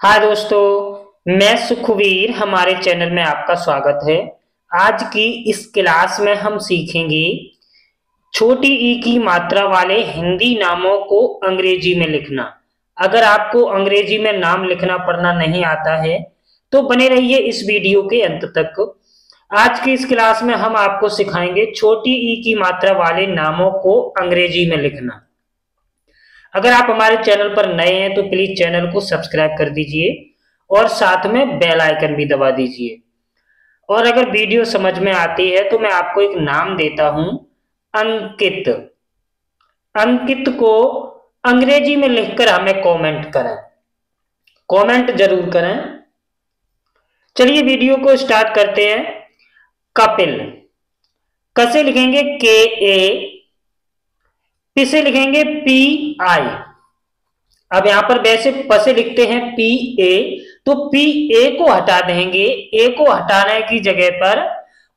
हाय दोस्तों, मैं सुखवीर, हमारे चैनल में आपका स्वागत है। आज की इस क्लास में हम सीखेंगे छोटी ई की मात्रा वाले हिंदी नामों को अंग्रेज़ी में लिखना। अगर आपको अंग्रेज़ी में नाम लिखना पढ़ना नहीं आता है तो बने रहिए इस वीडियो के अंत तक। आज की इस क्लास में हम आपको सिखाएँगे छोटी ई की मात्रा वाले नामों को अंग्रेज़ी में लिखना। अगर आप हमारे चैनल पर नए हैं तो प्लीज़ चैनल को सब्सक्राइब कर दीजिए और साथ में बेल आइकन भी दबा दीजिए। और अगर वीडियो समझ में आती है तो मैं आपको एक नाम देता हूँ, अंकित। अंकित को अंग्रेज़ी में लिखकर हमें कमेंट करें। कमेंट ज़रूर करें। चलिए वीडियो को स्टार्ट करते हैं। कपिल। कसे लिखेंगे? के ए किसे लिखेंगे पी आई अब यहाँ पर वैसे पसे लिखते हैं पी ए तो पी ए को हटा देंगे। ए को हटाने की जगह पर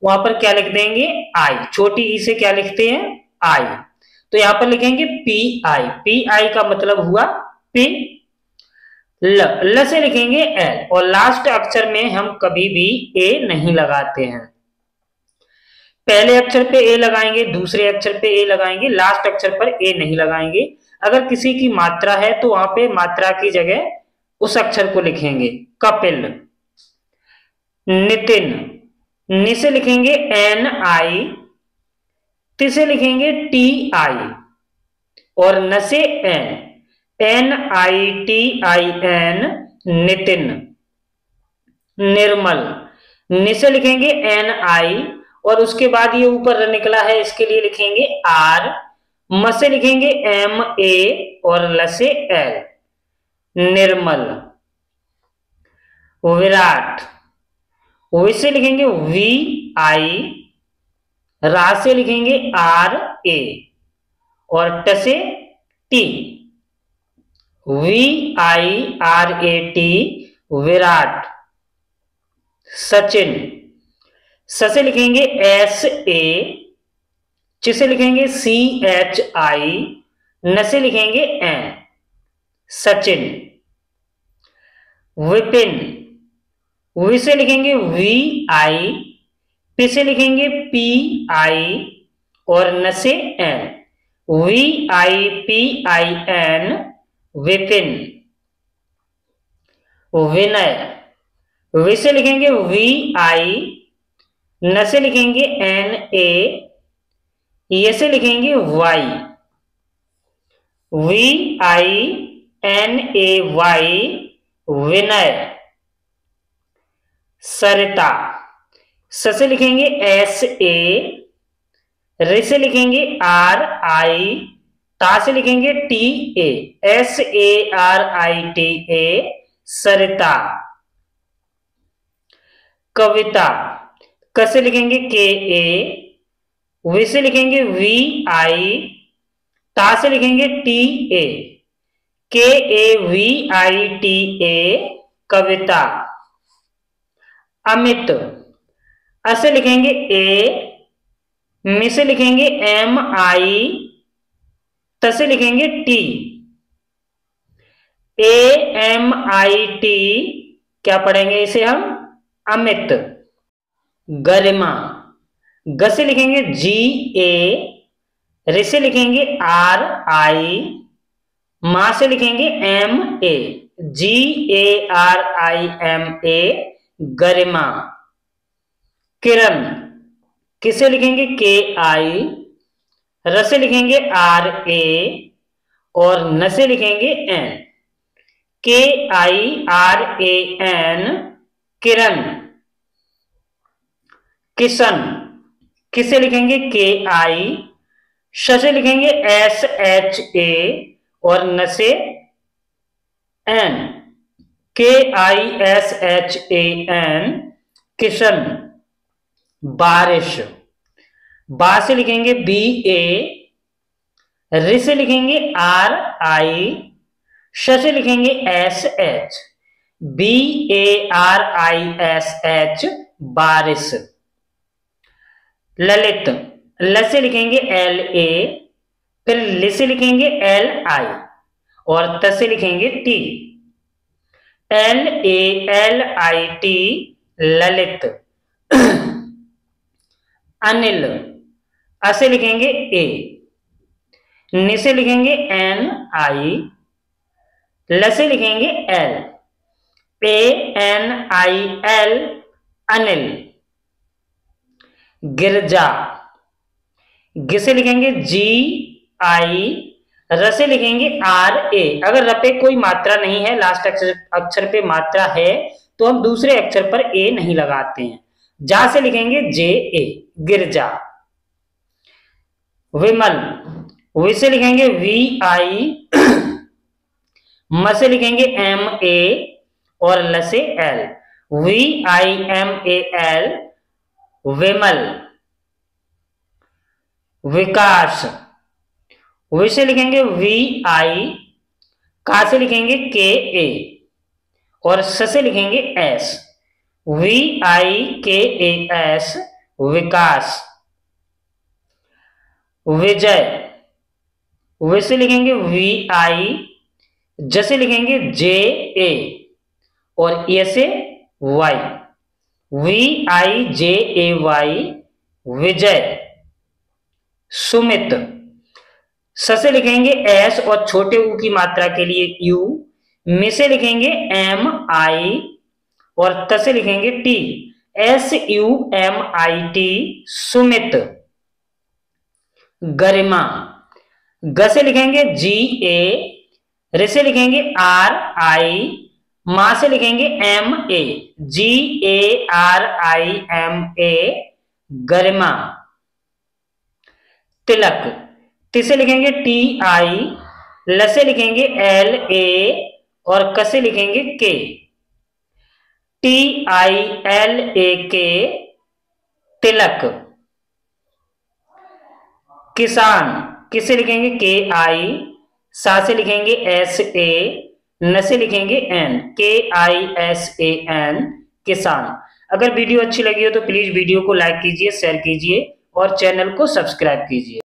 वहाँ पर क्या लिख देंगे? आई छोटी ई से क्या लिखते हैं? आई तो यहाँ पर लिखेंगे पी आई पी आई का मतलब हुआ पी ल ल से लिखेंगे एल और लास्ट अक्षर में हम कभी भी ए नहीं लगाते हैं। पहले अक्षर पे ए लगाएँगे, दूसरे अक्षर पे ए लगाएँगे लास्ट अक्षर पर ए नहीं लगाएँगे। अगर किसी की मात्रा है तो वहाँ पे मात्रा की जगह उस अक्षर को लिखेंगे। कपिल। नितिन। नि से लिखेंगे एन आई ति से लिखेंगे टी आई और न से N N I T I N Nitin. Nirmal. नि से लिखेंगे एन आई और उसके बाद ये ऊपर निकला है, इसके लिए लिखेंगे आर। म से लिखेंगे एम, ए और ल से एल। निर्मल। विराट। वी से लिखेंगे वी, आई। रा से लिखेंगे आर, ए। और ट से T. V, I, R, A, T. Virat. Sachin. स से लिखेंगे एस ए, च से लिखेंगे सी एच आई, न से लिखेंगे ए, सचिन। विपिन, वि से लिखेंगे वी आई, पी से लिखेंगे पी आई, और न से N V I, P I N, Vipin. Vinay, वि से लिखेंगे वी आई न से लिखेंगे एन ए ये से लिखेंगे Y V I N A Y Vinay Sarita स से लिखेंगे एस ए रे से लिखेंगे आर आई ता से लिखेंगे T A S A R I T A Sarita Kavita कैसे लिखेंगे के ए वी से लिखेंगे वी आई ता से लिखेंगे T A K A V I T A Kavita. Amit ऐसे लिखेंगे ए मी से लिखेंगे एम आई तसे लिखेंगे T A M I T क्या पढ़ेंगे इसे हम? अमित। गरिमा। ग से लिखेंगे जी, ए। रे से लिखेंगे आर, आई। मा से लिखेंगे M, A. G, A, R, I, M, A, Garima. Kiran, किसे लिखेंगे? के, आई। र से लिखेंगे आर, ए। और न से लिखेंगे N. K, I, R, A, N. Kiran Kishan. किसे लिखेंगे? के आई श से लिखेंगे एस एच ए और न से N K I S H A N Kishan. बारिश। बा से लिखेंगे बी ए रि से लिखेंगे आर आई श से लिखेंगे S H B A R I S H बारिश। ललित, ल से लिखेंगे एल ए फिर ल से लिखेंगे एल आई और त से लिखेंगे T L A L I T Lalit. Anil असे लिखेंगे ए निसे लिखेंगे एन आई लसे लिखेंगे L A N I L Anil. Girja. गिसे लिखेंगे जी, आई, रसे लिखेंगे आर, ए। अगर रपे कोई मात्रा नहीं है लास्ट अक्षर अक्षर पे मात्रा है तो हम दूसरे अक्षर पर ए नहीं लगाते हैं। जा से लिखेंगे जे, ए, गिरजा। विमल। वी से लिखेंगे वी, आई। म से लिखेंगे एम, ए, और ल से L. V, I, M, A, L Vimal, Vikas. V से लिखेंगे वी आई, का से लिखेंगे के ए, और स से लिखेंगे एस। वी आई, के ए, एस, विकास। विजय वैसे लिखेंगे वी आई जैसे लिखेंगे जे ए, और ए से Y. V I J A Y Vijay, Sumit. स से लिखेंगे एस और छोटे ऊ की मात्रा के लिए यू मे से लिखेंगे एम आई और त से लिखेंगे T S U M I T Sumit. Garima. ग से लिखेंगे जी ए रे से लिखेंगे आर आई मा से लिखेंगे M A G A R I M A Garima. Tilak, ति से लिखेंगे टी आई ल से लिखेंगे एल ए और क से लिखेंगे के टी आई एल ए के तिलक। किसान, किसे लिखेंगे के आई सा से लिखेंगे एस ए न से लिखेंगे N K I S A N किसान। अगर वीडियो अच्छी लगी हो तो प्लीज़ वीडियो को लाइक कीजिए शेयर कीजिए और चैनल को सब्सक्राइब कीजिए।